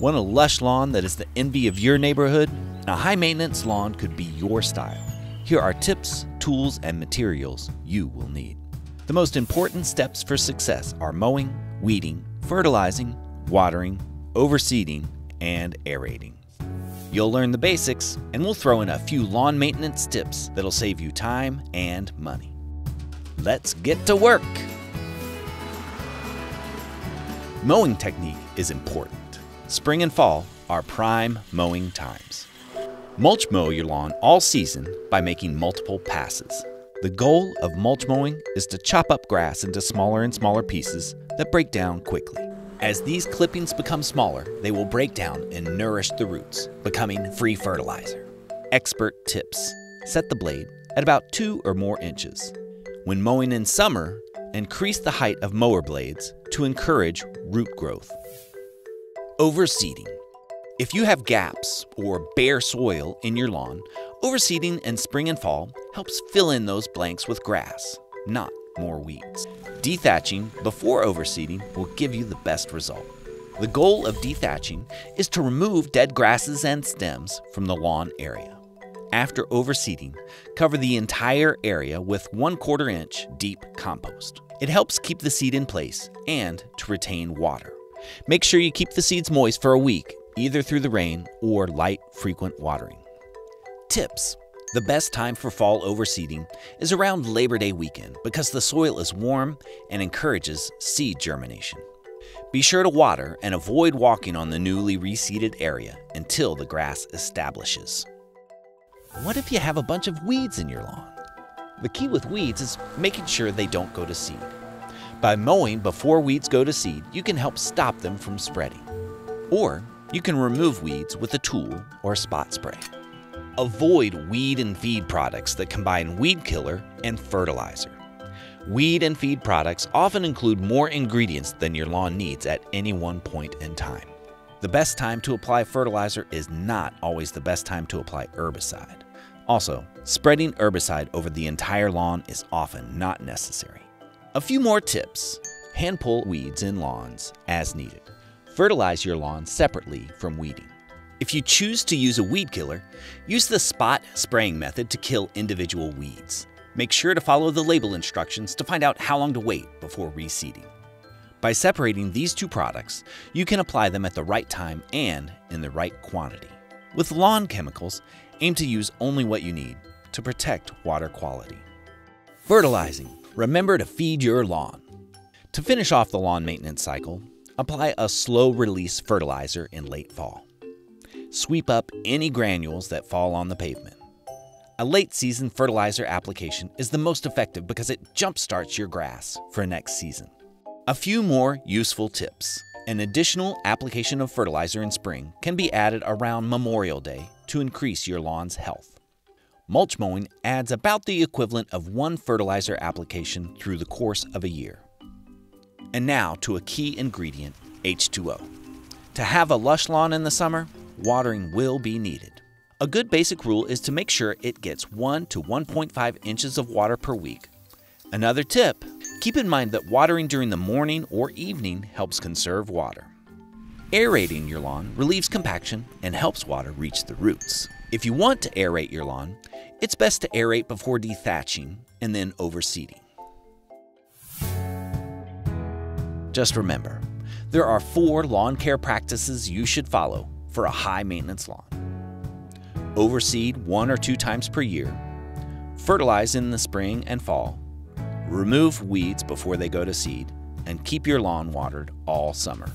Want a lush lawn that is the envy of your neighborhood? A high maintenance lawn could be your style. Here are tips, tools, and materials you will need. The most important steps for success are mowing, weeding, fertilizing, watering, overseeding, and aerating. You'll learn the basics, and we'll throw in a few lawn maintenance tips that'll save you time and money. Let's get to work! Mowing technique is important. Spring and fall are prime mowing times. Mulch mow your lawn all season by making multiple passes. The goal of mulch mowing is to chop up grass into smaller and smaller pieces that break down quickly. As these clippings become smaller, they will break down and nourish the roots, becoming free fertilizer. Expert tips set the blade at about two or more inches. When mowing in summer, increase the height of mower blades to encourage root growth. Overseeding. If you have gaps or bare soil in your lawn, overseeding in spring and fall helps fill in those blanks with grass, not more weeds. Dethatching before overseeding will give you the best result. The goal of dethatching is to remove dead grasses and stems from the lawn area. After overseeding, cover the entire area with 1 quarter inch deep compost. It helps keep the seed in place and to retain water. Make sure you keep the seeds moist for a week, either through the rain or light, frequent watering. Tips the best time for fall overseeding is around Labor Day weekend because the soil is warm and encourages seed germination. Be sure to water and avoid walking on the newly reseeded area until the grass establishes. What if you have a bunch of weeds in your lawn? The key with weeds is making sure they don't go to seed. By mowing before weeds go to seed, you can help stop them from spreading. Or you can remove weeds with a tool or spot spray. Avoid weed and feed products that combine weed killer and fertilizer. Weed and feed products often include more ingredients than your lawn needs at any one point in time. The best time to apply fertilizer is not always the best time to apply herbicide. Also, spreading herbicide over the entire lawn is often not necessary. A few more tips. Hand pull weeds in lawns as needed. Fertilize your lawn separately from weeding. If you choose to use a weed killer, use the spot spraying method to kill individual weeds. Make sure to follow the label instructions to find out how long to wait before reseeding. By separating these two products, you can apply them at the right time and in the right quantity. With lawn chemicals, aim to use only what you need to protect water quality. Fertilizing. Remember to feed your lawn. To finish off the lawn maintenance cycle, apply a slow release fertilizer in late fall. Sweep up any granules that fall on the pavement. A late season fertilizer application is the most effective because it jumpstarts your grass for next season. A few more useful tips. An additional application of fertilizer in spring can be added around Memorial Day to increase your lawn's health. Mulch mowing adds about the equivalent of one fertilizer application through the course of a year. And now to a key ingredient, H2O. To have a lush lawn in the summer, watering will be needed. A good basic rule is to make sure it gets 1 to 1.5 inches of water per week. Another tip keep in mind that watering during the morning or evening helps conserve water. Aerating your lawn relieves compaction and helps water reach the roots. If you want to aerate your lawn, it's best to aerate before dethatching and then overseeding. Just remember, there are four lawn care practices you should follow for a high maintenance lawn. Overseed one or two times per year, fertilize in the spring and fall, remove weeds before they go to seed, and keep your lawn watered all summer.